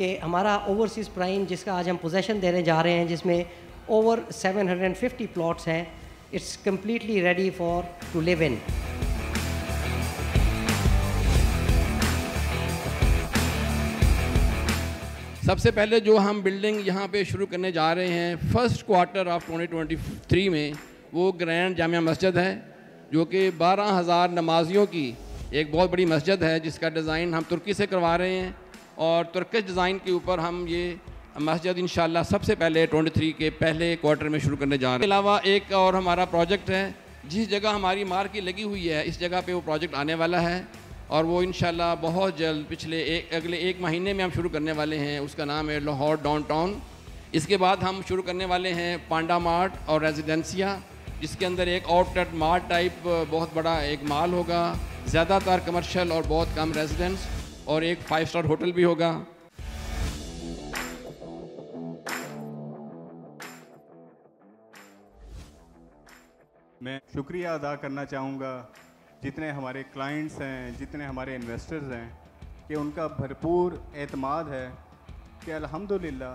कि हमारा overseas prime जिसका आज हम पोजेसन देने जा रहे हैं, जिसमें ओवर 750 प्लॉट्स हैं it's completely ready for to live in सबसे पहले जो हम बिल्डिंग यहाँ पे शुरू करने जा रहे हैं फ़र्स्ट क्वार्टर ऑफ़ 2023 में वो ग्रैंड जामिया मस्जिद है, जो कि बारह हज़ार नमाजियों की एक बहुत बड़ी मस्जिद है, जिसका डिज़ाइन हम तुर्की से करवा रहे हैं। और तुर्किश डिज़ाइन के ऊपर हम ये मस्जिद इन सबसे पहले 23 के पहले क्वार्टर में शुरू करने जा रहे हैं। अलावा एक और हमारा प्रोजेक्ट है, जिस जगह हमारी मार्केट लगी हुई है, इस जगह पे वो प्रोजेक्ट आने वाला है और वो इन बहुत जल्द पिछले एक, अगले एक महीने में हम शुरू करने वाले हैं। उसका नाम है लाहौर डाउन टाउन इसके बाद हम शुरू करने वाले हैं पांडा मार्ट और रेजिडेंसिया, जिसके अंदर एक आउटलेट मार्ट टाइप बहुत बड़ा एक माल होगा, ज़्यादातर कमर्शियल और बहुत कम रेजिडेंस और एक फाइव स्टार होटल भी होगा। मैं शुक्रिया अदा करना चाहूँगा जितने हमारे क्लाइंट्स हैं, जितने हमारे इन्वेस्टर्स हैं, कि उनका भरपूर एतमाद है कि अल्हम्दुलिल्लाह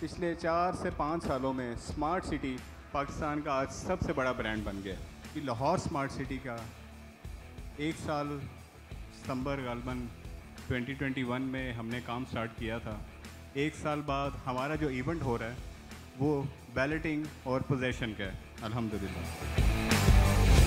पिछले चार से पाँच सालों में स्मार्ट सिटी पाकिस्तान का आज सबसे बड़ा ब्रांड बन गया कि लाहौर स्मार्ट सिटी का एक साल सितंबर गालबन 2021 में हमने काम स्टार्ट किया था। एक साल बाद हमारा जो इवेंट हो रहा है, वो बैलेटिंग और पोजेशन का है, अल्हम्दुलिल्लाह।